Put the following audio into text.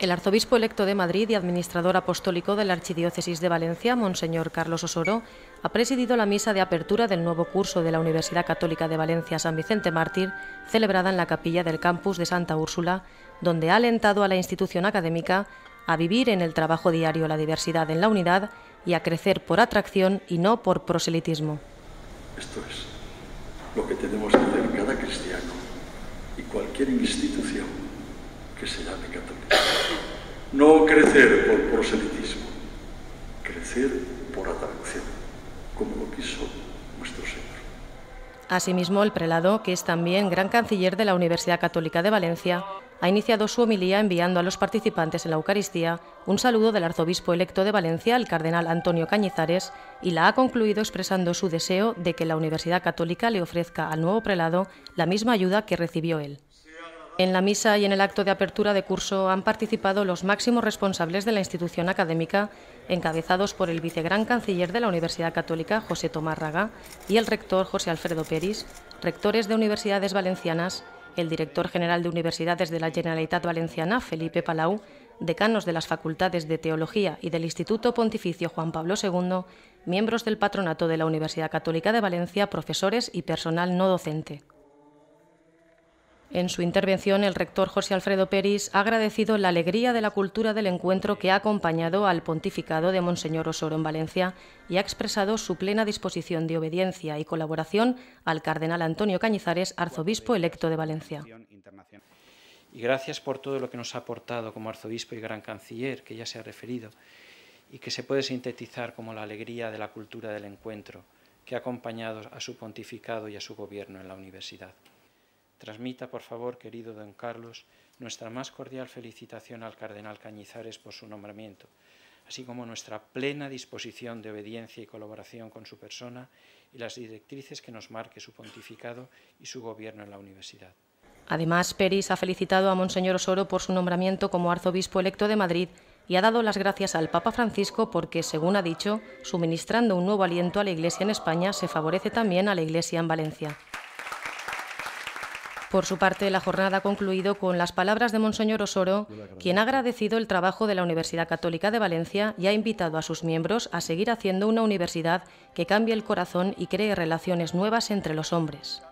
El arzobispo electo de Madrid y administrador apostólico de la Archidiócesis de Valencia, Monseñor Carlos Osoro, ha presidido la misa de apertura del nuevo curso de la Universidad Católica de Valencia San Vicente Mártir, celebrada en la capilla del campus de Santa Úrsula, donde ha alentado a la institución académica a vivir en el trabajo diario la diversidad en la unidad y a crecer por atracción y no por proselitismo. Esto es lo que tenemos que hacer cada cristiano y cualquier institución que se llame católica. No crecer por proselitismo, crecer por atracción, como lo quiso nuestro Señor. Asimismo, el prelado, que es también gran canciller de la Universidad Católica de Valencia, ha iniciado su homilía enviando a los participantes en la Eucaristía un saludo del arzobispo electo de Valencia, el cardenal Antonio Cañizares, y la ha concluido expresando su deseo de que la Universidad Católica le ofrezca al nuevo prelado la misma ayuda que recibió él. En la misa y en el acto de apertura de curso han participado los máximos responsables de la institución académica, encabezados por el vicegran canciller de la Universidad Católica, José Tomás Raga, y el rector José Alfredo Peris, rectores de universidades valencianas, el director general de universidades de la Generalitat Valenciana, Felipe Palau, decanos de las facultades de Teología y del Instituto Pontificio Juan Pablo II, miembros del patronato de la Universidad Católica de Valencia, profesores y personal no docente. En su intervención, el rector José Alfredo Peris ha agradecido la alegría de la cultura del encuentro que ha acompañado al pontificado de Monseñor Osoro en Valencia y ha expresado su plena disposición de obediencia y colaboración al cardenal Antonio Cañizares, arzobispo electo de Valencia. Y gracias por todo lo que nos ha aportado como arzobispo y gran canciller, que ya se ha referido, y que se puede sintetizar como la alegría de la cultura del encuentro que ha acompañado a su pontificado y a su gobierno en la universidad. Transmita, por favor, querido don Carlos, nuestra más cordial felicitación al cardenal Cañizares por su nombramiento, así como nuestra plena disposición de obediencia y colaboración con su persona y las directrices que nos marque su pontificado y su gobierno en la universidad. Además, Peris ha felicitado a Monseñor Osoro por su nombramiento como arzobispo electo de Madrid y ha dado las gracias al Papa Francisco porque, según ha dicho, suministrando un nuevo aliento a la Iglesia en España, se favorece también a la Iglesia en Valencia. Por su parte, la jornada ha concluido con las palabras de Monseñor Osoro, quien ha agradecido el trabajo de la Universidad Católica de Valencia y ha invitado a sus miembros a seguir haciendo una universidad que cambie el corazón y cree relaciones nuevas entre los hombres.